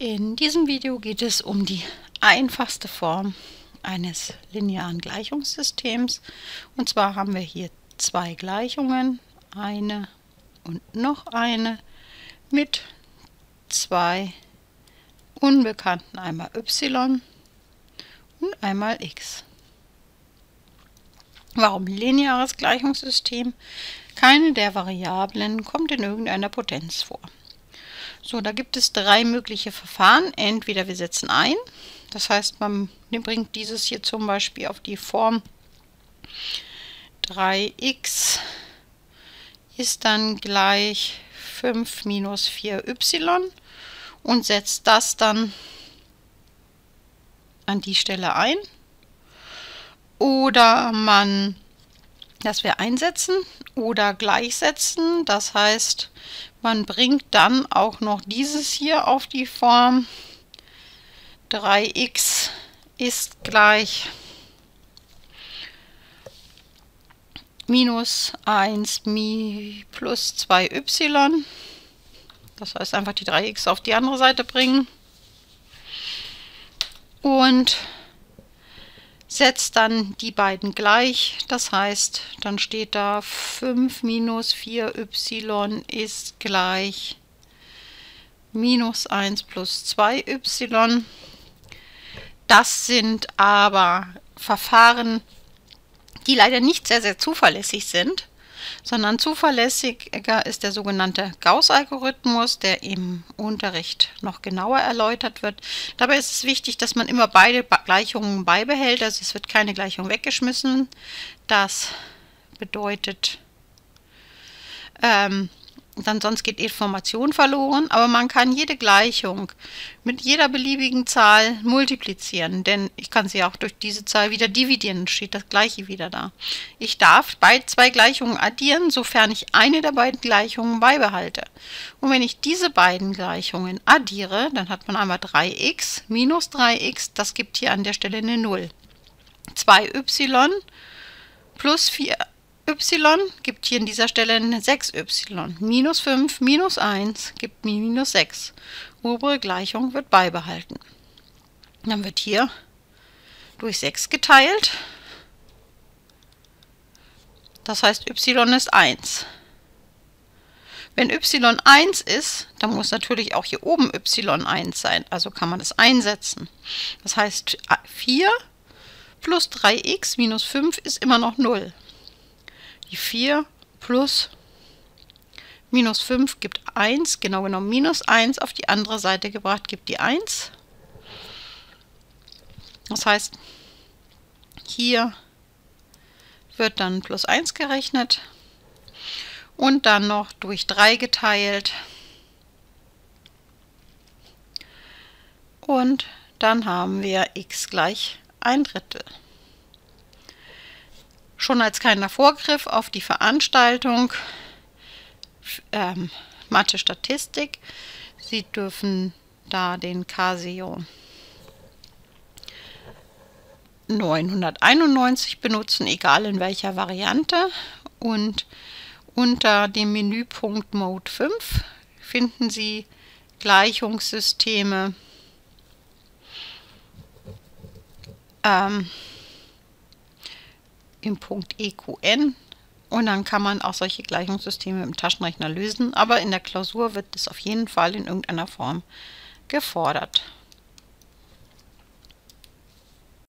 In diesem Video geht es um die einfachste Form eines linearen Gleichungssystems. Und zwar haben wir hier zwei Gleichungen, eine und noch eine mit zwei Unbekannten, einmal y und einmal x. Warum lineares Gleichungssystem? Keine der Variablen kommt in irgendeiner Potenz vor. So, da gibt es drei mögliche Verfahren. Entweder wir setzen ein, das heißt, man bringt dieses hier zum Beispiel auf die Form 3x ist dann gleich 5 minus 4y und setzt das dann an die Stelle ein. Oder man, das wir einsetzen oder gleichsetzen, das heißt, man bringt dann auch noch dieses hier auf die Form 3x ist gleich minus 1 mi plus 2y. Das heißt einfach die 3x auf die andere Seite bringen. Und setzt dann die beiden gleich. Das heißt, dann steht da 5 minus 4y ist gleich minus 1 plus 2y. Das sind aber Verfahren, die leider nicht sehr, sehr zuverlässig sind sondern zuverlässiger ist der sogenannte Gauss-Algorithmus, der im Unterricht noch genauer erläutert wird. Dabei ist es wichtig, dass man immer beide Gleichungen beibehält, also es wird keine Gleichung weggeschmissen. Das bedeutet, ähm, dann sonst geht Information verloren, aber man kann jede Gleichung mit jeder beliebigen Zahl multiplizieren, denn ich kann sie auch durch diese Zahl wieder dividieren, steht das gleiche wieder da. Ich darf bei zwei Gleichungen addieren, sofern ich eine der beiden Gleichungen beibehalte. Und wenn ich diese beiden Gleichungen addiere, dann hat man einmal 3x minus 3x, das gibt hier an der Stelle eine 0. 2y plus 4 y gibt hier an dieser Stelle eine 6y. Minus 5 minus 1 gibt minus 6. Obere Gleichung wird beibehalten. Dann wird hier durch 6 geteilt. Das heißt, y ist 1. Wenn y 1 ist, dann muss natürlich auch hier oben y 1 sein. Also kann man das einsetzen. Das heißt, 4 plus 3x minus 5 ist immer noch 0. Die 4 plus minus 5 gibt 1, genau genommen minus 1 auf die andere Seite gebracht gibt die 1. Das heißt, hier wird dann plus 1 gerechnet und dann noch durch 3 geteilt. Und dann haben wir x gleich ein Drittel schon als kleiner Vorgriff auf die Veranstaltung ähm, Mathe Statistik. Sie dürfen da den Casio 991 benutzen, egal in welcher Variante. Und unter dem Menüpunkt Mode 5 finden Sie Gleichungssysteme. Ähm, im Punkt EQN und dann kann man auch solche Gleichungssysteme im Taschenrechner lösen, aber in der Klausur wird es auf jeden Fall in irgendeiner Form gefordert.